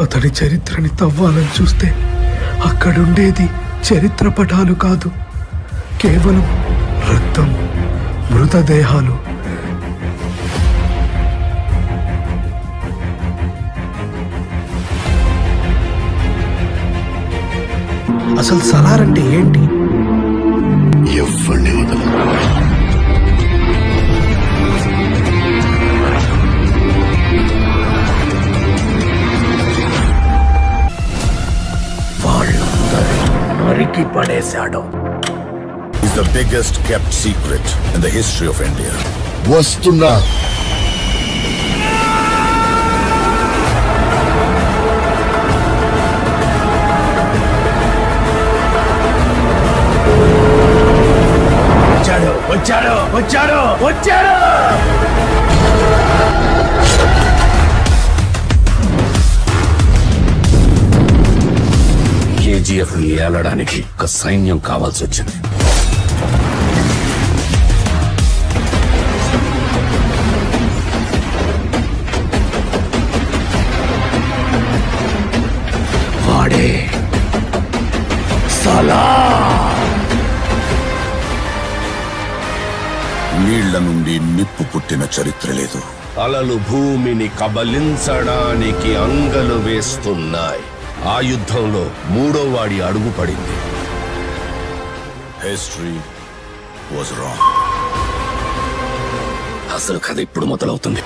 అతడి చరిత్రని తవ్వాలని చూస్తే అక్కడుండేది చరిత్ర పటాలు కాదు. కేవలం రక్తం మృతదేహాలు. అసలు సలార్ అంటే ఏంటి? ఎవరిని వదలను నరికి పడేశాడు is the biggest kept secret in the history of India. వస్తున్నా వచ్చాడు వచ్చాడు వచ్చాడు వచ్చాడు కేజీఎఫ్ని ఏలడానికి ఒక సైన్యం కావాల్సి వచ్చింది. వాడే సలా. నీళ్ళ నుండి నిప్పు పుట్టిన చరిత్ర లేదు. అలలు భూమిని కబలించడానికి అంగలు వేస్తున్నాయి. ఆ యుద్ధంలో మూడో వాడి అడుగు పడింది. హిస్టరీ వాజ్ రాంగ్ అసలు కథ ఇప్పుడు మొదలవుతుంది.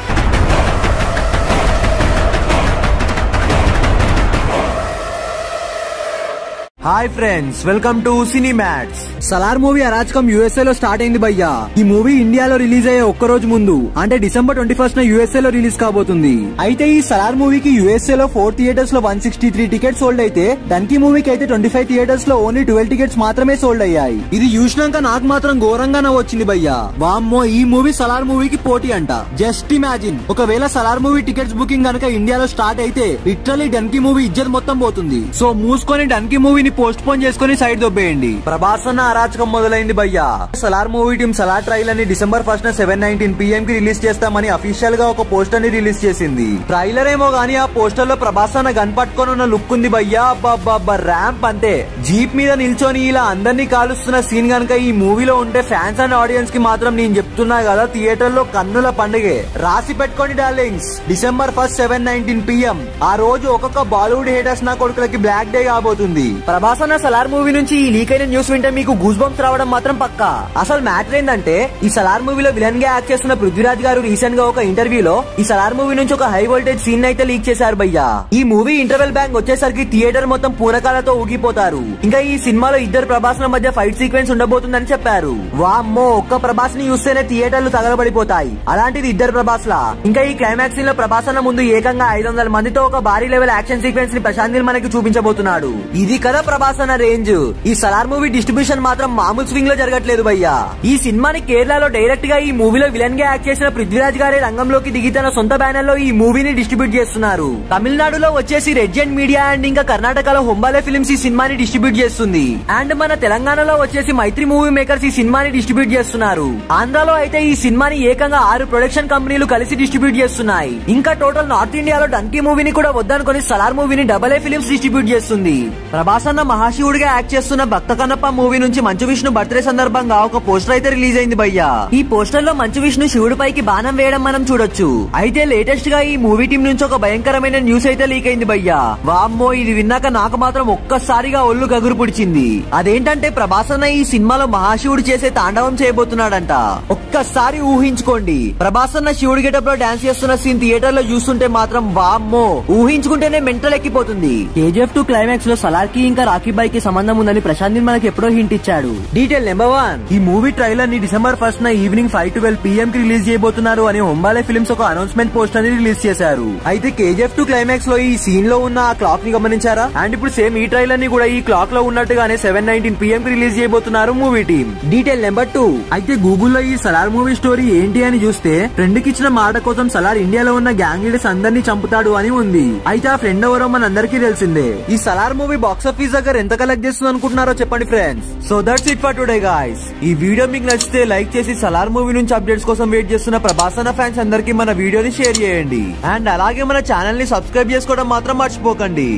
Hi friends welcome to Cinemats Salaar movie అరాచకం యుఎస్ఏ లో స్టార్ట్ అయింది భయ్యా. ఈ మూవీ ఇండియాలో రిలీజ్ అయ్యే ఒక్క రోజు ముందు అంటే డిసెంబర్ ట్వంటీ ఫస్ట్ యుఎస్ఏ లో రిలీజ్ కాబోతుంది. అయితే ఈ సలార్ మూవీకి యుఎస్ఏ లో ఫోర్ థియేటర్స్లో one sixty three tickets sold అయితే డన్కీ మూవీకి అయితే ట్వంటీ ఫైవ్ థియేటర్స్లో ఓన్లీ ట్వెల్వ్ టికెట్స్ మాత్రమే సోల్డ్ అయ్యాయి. ఇది చూసినాక నాకు మాత్రం ఘోరంగా నవ్వొచ్చింది భయ్యా. వామ్మో ఈ మూవీ సలార్ మూవీకి పోటీ అంట. జస్ట్ ఇమాజిన్ ఒకవేళ సలార్ మూవీ టికెట్స్ బుకింగ్ కనుక ఇండియాలో స్టార్ట్ అయితే లిటరలీ డన్కీ మూవీ ఇజ్జత్ మొత్తం పోతుంది. సో మూసుకొని డన్కీ మూవీని పోస్ట్ పోన్ చేసుకుని సైడ్ దొబ్బేయండి. ప్రభాస్ అన్న అరాచకం మొదలైంది భయ్యా. Salaar movie team Salaar trail అని December first seven nineteen PM కి రిలీజ్ చేస్తామని అఫీషియల్గా ఒక పోస్టర్ని రిలీజ్ చేసింది. ట్రైలర్ ఏమో గానీ ఆ పోస్టర్లో ప్రభాస్ అన్న గన్ పట్టుకొని ఉన్న లుక్ ఉంది భయ్యా. అబ్బా ర్యాంప్ అంతే. జీప్ మీద నిల్చొని ఇలా అందరినీ కాలుస్తున్న సీన్ గనక ఈ మూవీలో ఉంటే ఫ్యాన్స్ అండ్ ఆడియన్స్కి మాత్రం నేను చెప్తున్నా కదా థియేటర్లో కన్నుల పండుగే. రాసి పెట్టుకోండి darlings. December first seven nineteen PM. ఆ రోజు ఒక్కొక్క బాలీవుడ్ హేటర్స్ నా కొడుకులకి బ్లాక్ డే కాబోతుంది. ప్రభాస్ అన్న సలార్ మూవీ నుంచి ఈ లీక్ అయిన న్యూస్ వింటే మీకు గూస్ బంప్స్ రావడం మాత్రం పక్క. అసలు మ్యాటర్ ఏంటంటే ఈ సలార్ మూవీలో విలన్గా యాక్ట్ చేస్తున్న పృథ్వీరాజ్ గారు రీసెంట్గా ఒక ఇంటర్వ్యూలో ఈ సలార్ మూవీ నుంచి ఒక హై వోల్టేజ్ సీన్ అయితే లీక్ చేశారు భయ్యా. ఈ మూవీ ఇంటర్వెల్ బ్యాంక్ వచ్చేసరికి థియేటర్ మొత్తం పూనకాలతో ఊగిపోతారు. ఇంకా ఈ సినిమాలో ఇద్దరు ప్రభాస్ల మధ్య ఫైట్ సీక్వెన్స్ ఉండబోతుందని చెప్పారు. వామ్మో ఒక్క ప్రభాస్ని చూస్తేనే థియేటర్లు తగలబడిపోతాయి. అలాంటిది ఇద్దరు ప్రభాస్లా. ఇంకా ఈ క్లైమాక్స్ సీన్లో ప్రభాస్ అన్న ముందు ఏకంగా ఐదు వందల మందితో ఒక భారీ లెవెల్ యాక్షన్ సీక్వెన్స్ని ప్రశాంత్ మనకి చూపించబోతున్నాడు. ఇది కదా ప్రభాస్ అన్న రేంజ్. ఈ సలార్ మూవీ డిస్ట్రిబ్యూషన్ మాత్రం మామూలు స్వింగ్లో జరగట్లేదు భయ్యా. ఈ సినిమాని కేరళలో డైరెక్ట్గా ఈ మూవీలో విలన్గా యాక్ట్ చేసిన పృథ్వీరాజ్ గారే రంగంలోకి దిగి తన సొంత బ్యానర్లో ఈ మూవీని డిస్ట్రిబ్యూట్ చేస్తున్నారు. తమిళనాడులో వచ్చేసి రెడ్జెంట్ మీడియా అండ్ ఇంకా కర్ణాటకలో హొంబాలే ఫిల్మ్స్ ఈ సినిమాని డిస్ట్రిబ్యూట్ చేస్తుంది. అండ్ మన తెలంగాణలో వచ్చేసి మైత్రి మూవీ మేకర్స్ ఈ సినిమాని డిస్ట్రిబ్యూట్ చేస్తున్నారు. ఆంధ్రాలో అయితే ఈ సినిమాని ఏకంగా ఆరు ప్రొడక్షన్ కంపెనీలు కలిసి డిస్ట్రిబ్యూట్ చేస్తున్నాయి. ఇంకా టోటల్ నార్త్ ఇండియాలో డంకీ మూవీని కూడా వద్దనుకొని సలార్ మూవీని డబల్ ఏ ఫిల్మ్స్ డిస్ట్రిబ్యూట్ చేస్తుంది. ప్రభాస్ అన్న మహాశివుడిగా యాక్ట్ చేస్తున్న భక్త కన్నప్ప మూవీ నుంచి మంచు విష్ణు బర్త్డే సందర్భంగా ఒక పోస్టర్ అయితే రిలీజ్ అయింది భయ్యా. ఈ పోస్టర్లో మంచు విష్ణు శివుడి పైకి బాణం వేయడం మనం చూడొచ్చు. అయితే లేటెస్ట్గా ఈ మూవీ టీం నుంచి ఒక భయంకరమైన న్యూస్ అయితే లీక్ అయింది భయ్యా. వామ్మో ఇది విన్నాక నాకు మాత్రం ఒక్కసారిగా ఒళ్ళు గగురు పుడిచింది. అదేంటంటే ప్రభాస్ అన్న ఈ సినిమాలో మహాశివుడు చేసే తాండవం చేయబోతున్నాడంట. ఒక్కసారి ఊహించుకోండి. ప్రభాస్ అన్న శివుడి గెటప్లో డాన్స్ చేస్తున్న సీన్ థియేటర్లో చూస్తుంటే మాత్రం వామ్మో ఊహించుకుంటేనే మెంటల్ ఎక్కిపోతుంది కేజీఎఫ్ టూ క్లైమాక్స్లో సలార్కి ఇంకా రాఖీ బాయ్కి సంబంధం ఉందని ప్రశాంత్ మనకి ఎప్పుడో హింట్ ఇచ్చాడు. డీటెయిల్ నెంబర్ వన్ ఈ మూవీ ట్రైలర్ని డిసెంబర్ ఫస్ట్ న ఈవినింగ్ ఫైవ్ ట్వెల్వ్ పిఎం కి రిలీజ్ చేయబోతున్నారు అని హొంబాలే ఫిల్మ్స్ ఒక అనౌన్స్మెంట్ పోస్టర్ని రిలీజ్ చేశారు. అయితే కేజీఎఫ్ టూ క్లైమాక్స్లో ఈ సీన్లో ఉన్న ఆ క్లాక్ని గమనించారా? అండ్ ఇప్పుడు సేమ్ ఈ ట్రైలర్ని కూడా ఈ క్లాక్లో ఉన్నట్టుగానే సెవెన్ నైన్టీన్ పిఎం కి రిలీజ్ చేయబోతున్నారు movie team. Detail number two అయితే గూగుల్లో ఈ సలార్ మూవీ స్టోరీ ఏంటి అని చూస్తే ఫ్రెండ్కి ఇచ్చిన మాట కోసం సలార్ ఇండియాలో ఉన్న గ్యాంగ్ లీడర్స్ అందరినీ చంపుతాడు అని ఉంది. అయితే ఆ ఫ్రెండ్ ఎవరో మన అందరికీ తెలిసిందే. ఈ సలార్ మూవీ బాక్స్ ఆఫీస్ దగ్గర ఎంత కలెక్ట్ చేస్తుంది అనుకుంటున్నారో చెప్పండి friends so that's it for today guys ఈ వీడియో మీకు నచ్చితే లైక్ చేసి సలార్ మూవీ నుంచి అప్డేట్స్ కోసం వెయిట్ చేస్తున్న ప్రభాసన ఫ్యాన్స్ అందరికీ మన వీడియోని షేర్ చేయండి. అండ్ అలాగే మన ఛానల్ని సబ్స్క్రైబ్ చేసుకోవడం మాత్రం మర్చిపోకండి.